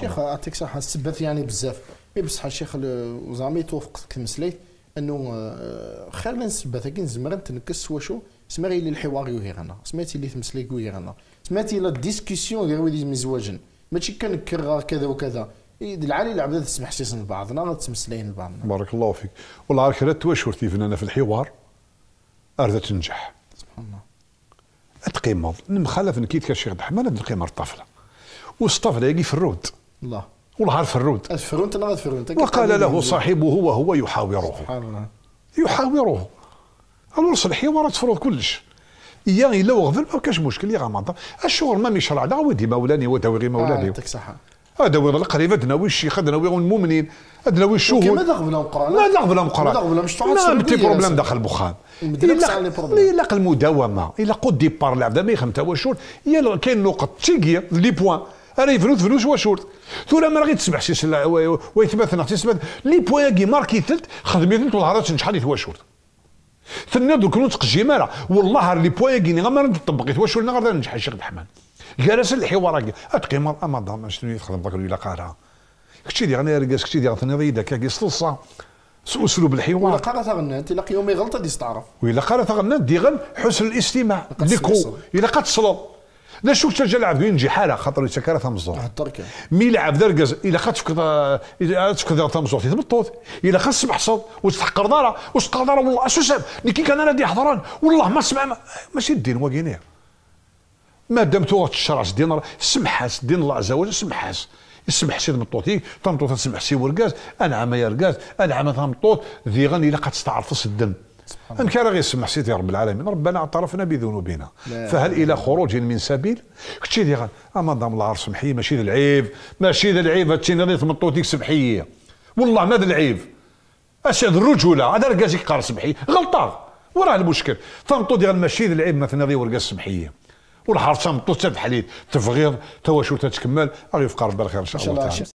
شيخ يعطيك الصحة السبات يعني بزاف. مي بصح الشيخ زعما توافق كمسليت أنه آه، خير نسبات كي نزمر تنكس واشو سمعي لي الحوار يوهيغنا سمعتي لي تمسليك يوهيغنا سمعتي لا ديسكسيون غير وليد مزواجن. ماشي كنكر كذا وكذا. العالي العباد تسمح سيسن لبعضنا تمسلين لبعضنا بارك الله فيك. والله كرات تواشرتي فينا في الحوار؟ اردا تنجح. سبحان الله. تقيمض نمخالف نكيت كشيخ الرحمن نقيم الطفله والطفله يجي في الرود. الله. والله عارف الرود الفرونت أنا الفرونت وقال له صاحبه وهو يحاوره. سبحان الله. يحاوره. الورس الحوار تفرض كلش. يا إلا وغفل ما كاش مشكل يا غامضه الشغل ما مشرع لا ودي مولاني وداوي مولاني. يعطيك صحة. هذا وين القريب. ادناوي الشيخ ادناوي المؤمنين. ادناوي الشهود. كيما داخل بلا مقرا لا لا قبل مقرا لا قبل مش لا بتي بروبليم داخل البخان. الا المداومة. إلا قد ديبار العبد ما يخم تا يا كاين نقط. تيكيا لي بوان. راه يفلوس فلوس وشهور ثم ما غير تسمح سي سلا ويتمثل تسمح لي بوان كي ماركي ثلث خدمت طول الهارات شحال يتواشور ثنا دوك نوت قجيمالا والله لي بوان كي غير ما نطبق يتواشور غير ننجح الشيخ الرحمن جالس الحوار اتقيم اما ضام شنو يخدم ذاك ولا قارها كشتي دي غني رقاس كشتي دي غني ضيدا كاكي سلصه اسلوب ولا الحوار قرا تغنى انت لاقي يومي غلطه دي استعرف وإلا قال غنى ديغن حسن الاستماع تصل. إلا قد لا شوف ترجع لعب ينجي حاله خاطر يتكرر ثمزور التركه مي لعب درقز إلا قد تفقد إلا تفقد ثمزور تمطوط إلا قد سمح صوت وتحقر دارا وتحقر دارا والله أسو ساب نكي كان أنا دي حضران والله ما سمع ما ماشي الدين واقينير ما دام تو تشرع دين سمحاس دين الله عز وجل سمحاس. يسمح سيد مطوطي تمطوط تسمح سي ورقاز أنا عما يا رقاز أنا عما تمطوط ذي غني إلا قد تستعرف الدم. ان كان غير يسمح سيدي رب العالمين ربنا اعترفنا بذنوبنا. فهل إلى خروج من سبيل؟ كتشي ذي غن أما ضام الله عرس محيه ماشي العيب ماشي العيب هاتشي غير تمطوط يكسب حيه والله ما ذا العيب. أش هذا الرجولة؟ هذا رقاز يقار سمحيه غلطه وراه المشكل. تمطوط ديال ماشي العيب مثلا ذي ورقاز سمحيه والحرف تمطوط تفحليت تفغيض تواشو تتكمل غير يفقر بالخير إن شاء إن شاء الله الله. تعالى.